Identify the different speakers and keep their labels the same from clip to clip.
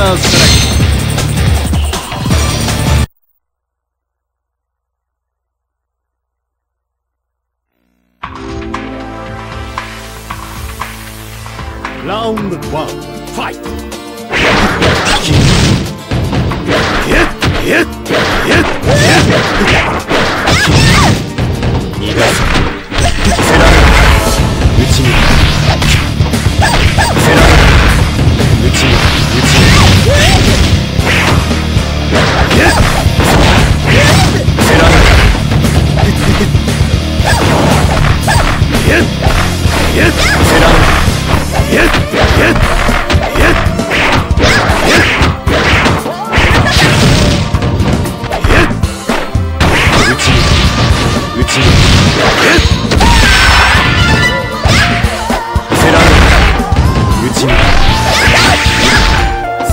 Speaker 1: Reserve Select. Round one, fight! Hit! Hit!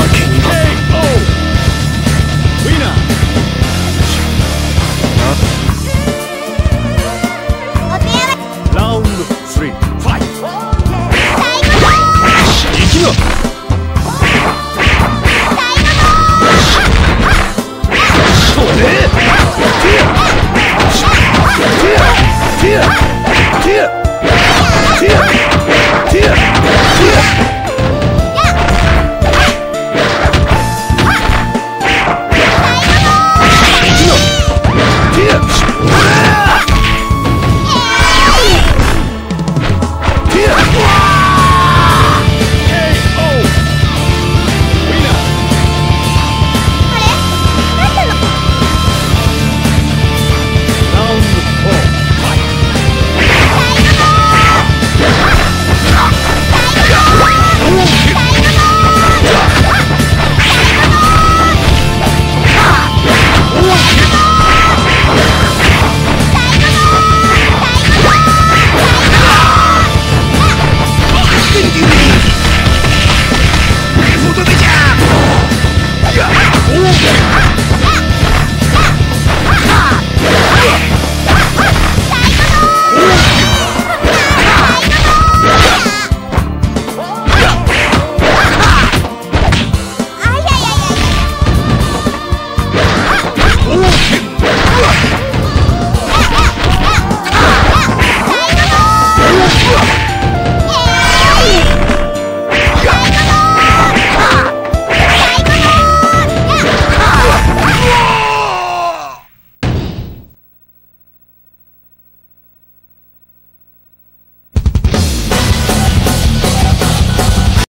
Speaker 1: look.